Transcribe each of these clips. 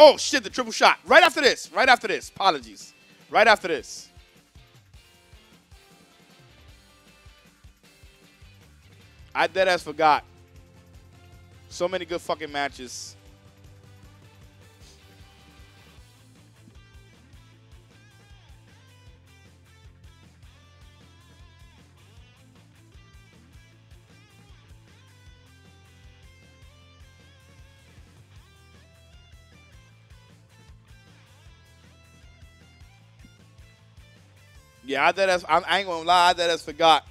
Oh, shit, the triple shot. Right after this. Right after this. Apologies. Right after this. I dead ass forgot. So many good fucking matches. Yeah, I ass, I I ain't gonna lie, I dead ass forgot.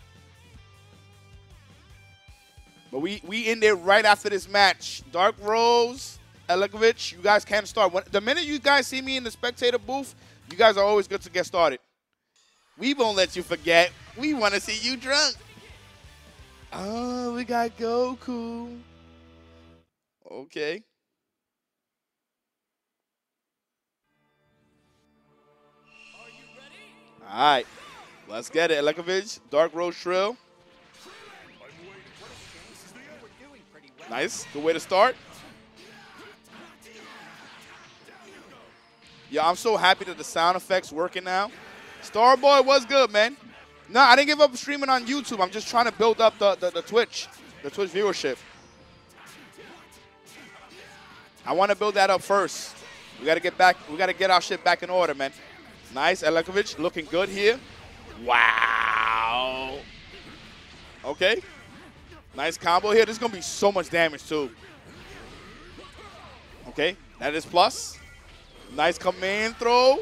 But we we in there right after this match. Dark Rose, Alekovich, you guys can start. When, the minute you guys see me in the spectator booth, you guys are always good to get started. We won't let you forget. We want to see you drunk. Oh, we got Goku. Okay. All right. Let's get it. Alekovich, Dark Rose Trill. Nice. Good way to start. Yeah, I'm so happy that the sound effects working now. Starboy was good, man. No, I didn't give up streaming on YouTube. I'm just trying to build up the, the, the Twitch, the Twitch viewership. I want to build that up first. We got to get back. We got to get our shit back in order, man. Nice, Alekovich looking good here. Wow. Okay. Nice combo here. This is going to be so much damage, too. Okay, that is plus. Nice command throw.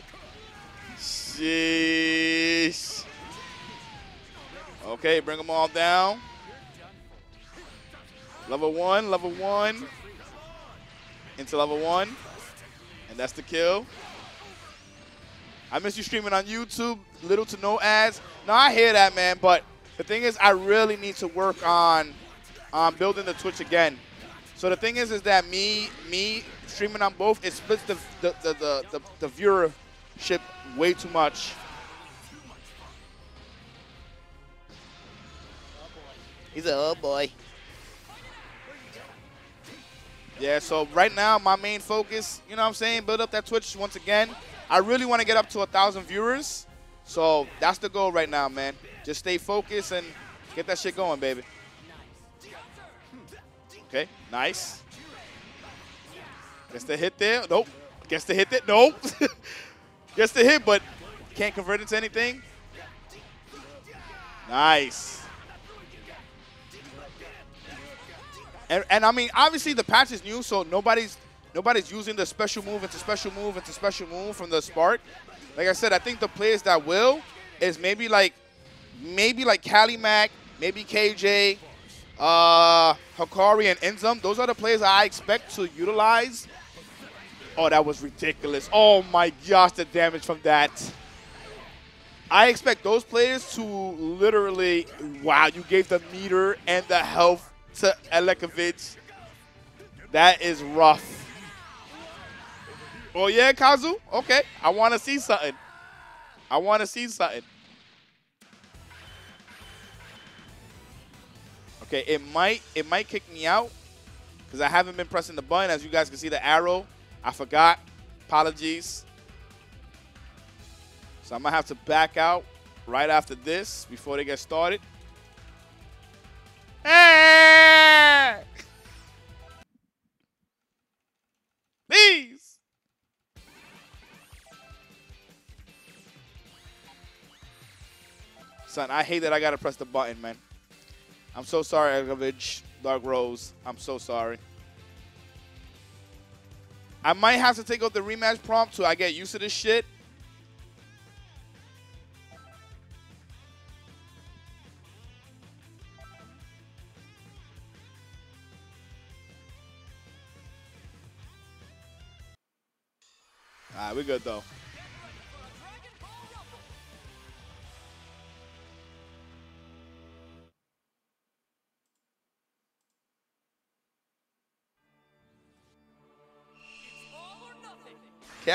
Sheesh. Okay, bring them all down. Level one, level one. Into level one. And that's the kill. I miss you streaming on YouTube. Little to no ads. No, I hear that, man. But the thing is, I really need to work on um, building the Twitch again. So the thing is, is that me, me streaming on both, it splits the the the the, the, the viewership way too much. He's a oh boy. Yeah, so right now my main focus, you know what I'm saying, build up that Twitch once again. I really want to get up to a thousand viewers. So that's the goal right now, man. Just stay focused and get that shit going, baby. Okay, nice. Gets the hit there. Nope. Gets the hit there. Nope. Gets the hit, but can't convert it to anything. Nice. And, and I mean, obviously the patch is new, so nobody's nobody's using the special move into special move into special move from the Spark. Like I said, I think the players that will is maybe like maybe like Cali Mac, maybe KJ, uh, Hakari, and Enzum. Those are the players I expect to utilize. Oh, that was ridiculous. Oh my gosh, the damage from that. I expect those players to literally, wow, you gave the meter and the health to Alekovich. That is rough. Oh, yeah, Kazu? Okay. I want to see something. I want to see something. Okay, it might it might kick me out because I haven't been pressing the button. As you guys can see the arrow, I forgot. Apologies. So I'm going to have to back out right after this before they get started. Hey! Son, I hate that I got to press the button, man. I'm so sorry, Egovich, Dark Rose. I'm so sorry. I might have to take out the rematch prompt so I get used to this shit. All right, we're good though.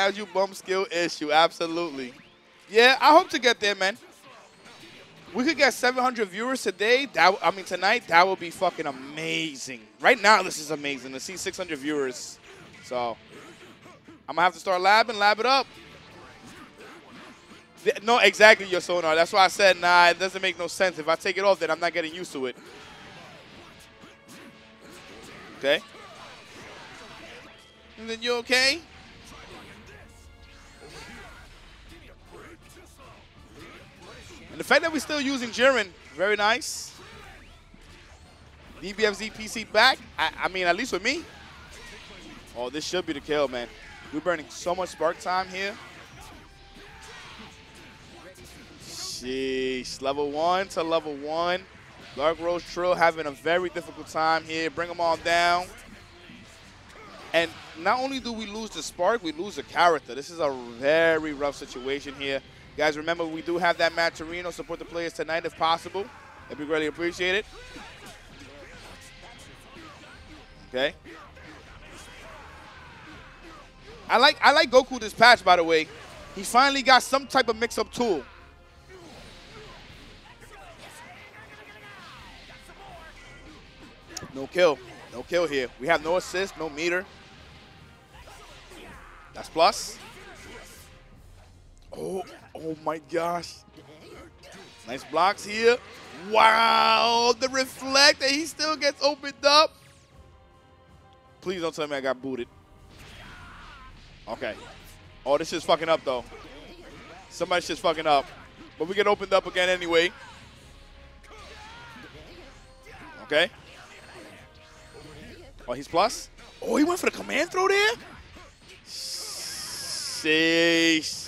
Casual bump skill issue, absolutely. Yeah, I hope to get there, man. We could get 700 viewers today. That I mean tonight. That would be fucking amazing. Right now, this is amazing to see 600 viewers. So I'm gonna have to start labbing, lab it up. No, exactly, your sonar. That's why I said, nah, it doesn't make no sense. If I take it off, then I'm not getting used to it. Okay. And then you okay? The fact that we're still using Jiren, very nice. DBFZ PC back. I, I mean, at least with me. Oh, this should be the kill, man. We're burning so much spark time here. Sheesh. Level one to level one. Dark Rose Trill having a very difficult time here. Bring them all down. And not only do we lose the spark, we lose the character. This is a very rough situation here. Guys, remember, we do have that Matcherino. Support the players tonight if possible. That'd be greatly appreciated. Okay. I like I like Goku this patch, by the way. He finally got some type of mix-up tool. No kill. No kill here. We have no assist, no meter. That's plus. Oh, oh my gosh. Nice blocks here. Wow, the reflect and he still gets opened up. Please don't tell me I got booted. Okay. Oh, this is fucking up, though. Somebody's just fucking up. But we get opened up again anyway. Okay. Oh, he's plus? Oh, he went for the command throw there? Sheesh.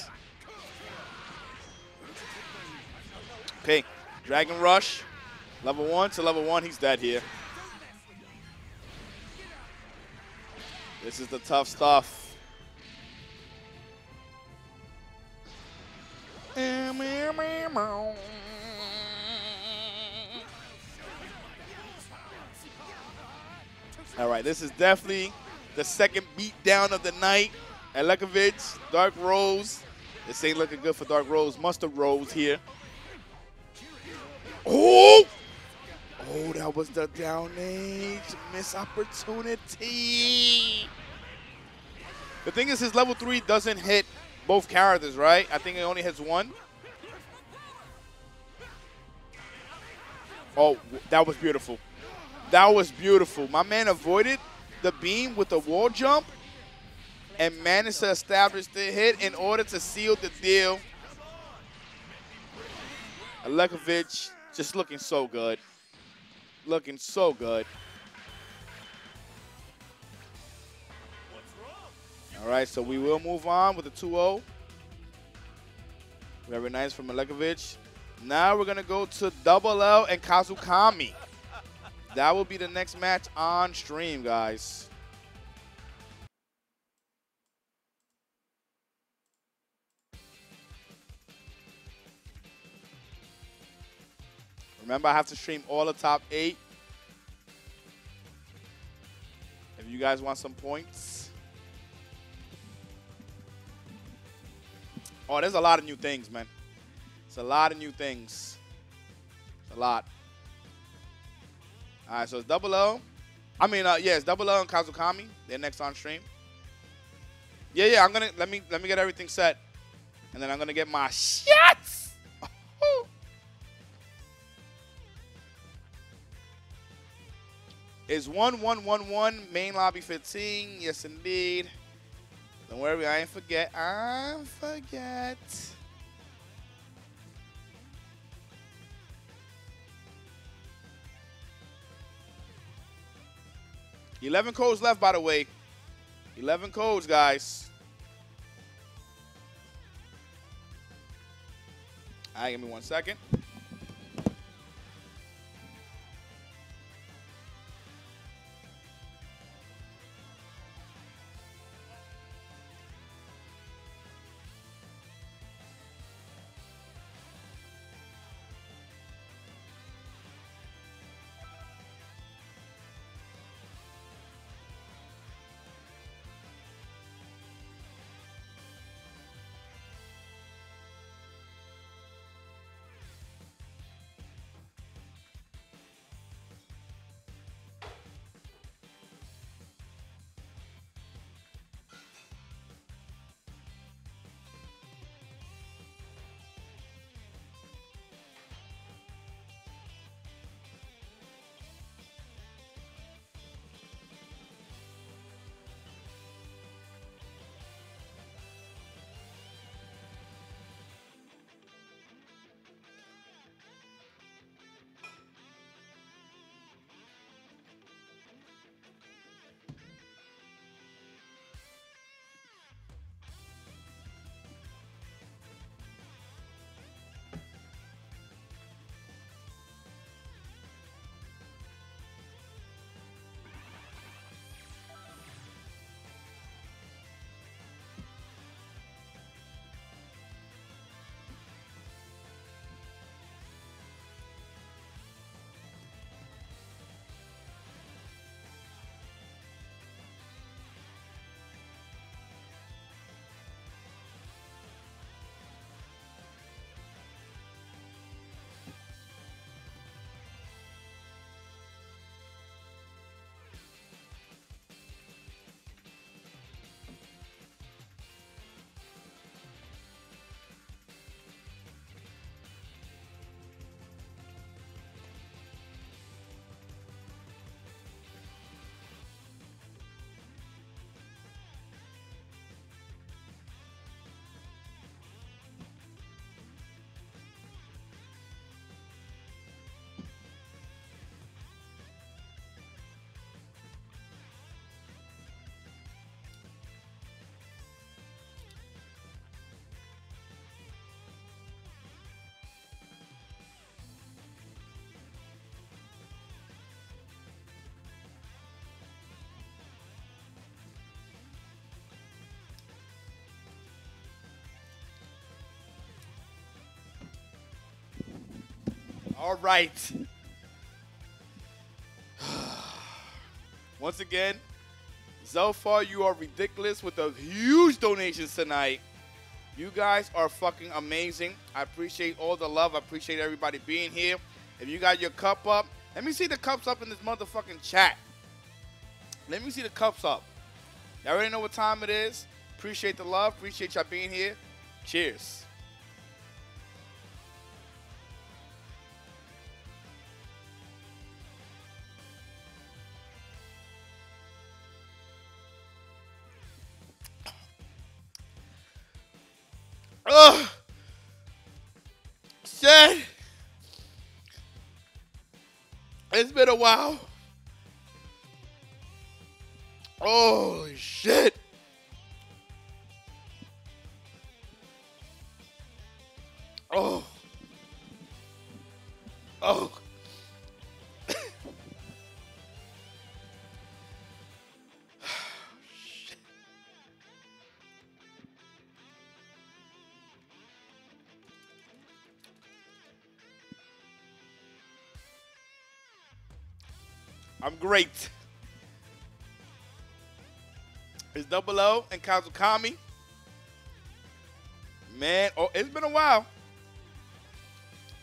Okay, Dragon Rush. Level one to level one, he's dead here. This is the tough stuff. All right, this is definitely the second beat down of the night. Alekovich, Dark Rose. This ain't looking good for Dark Rose. Mustard Rose here. Oh! Oh, that was the down age. Miss opportunity. The thing is, his level 3 doesn't hit both characters, right? I think it only hits one. Oh, that was beautiful. That was beautiful. My man avoided the beam with a wall jump and managed to establish the hit in order to seal the deal. Alekovich just looking so good. Looking so good. All right, so we will move on with the 2-0. Very nice from Alekovich. Now we're going to go to Double L and Kazukami. That will be the next match on stream, guys. Remember, I have to stream all the top eight. If you guys want some points. Oh, there's a lot of new things, man. It's a lot of new things. It's a lot. All right, so it's Double O. I mean, uh, yeah, it's Double O and Kazukami. They're next on stream. Yeah, yeah. I'm gonna let me let me get everything set, and then I'm gonna get my shots. Is one one one one main lobby 15? Yes, indeed. Don't worry, I ain't forget. I forget. 11 codes left, by the way. 11 codes, guys. All right, give me one second. All right. Once again, Zelfar, you are ridiculous with the huge donations tonight. You guys are fucking amazing. I appreciate all the love. I appreciate everybody being here. If you got your cup up, let me see the cups up in this motherfucking chat. Let me see the cups up. Y'all already know what time it is. Appreciate the love. Appreciate y'all being here. Cheers. Ugh. Shit. It's been a while. Holy shit. Oh. Oh. I'm great. It's Double O and Kazukami. Man, oh, it's been a while.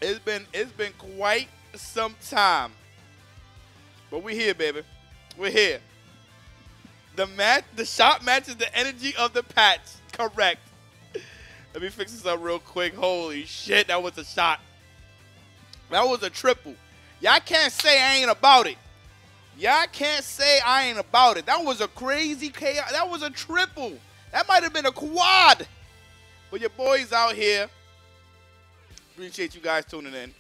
It's been it's been quite some time. But we're here, baby. We're here. The match, the shot matches the energy of the patch. Correct. Let me fix this up real quick. Holy shit, that was a shot. That was a triple. Y'all can't say I ain't about it. Y'all can't say I ain't about it. That was a crazy chaos. That was a triple. That might have been a quad. But your boys out here. Appreciate you guys tuning in.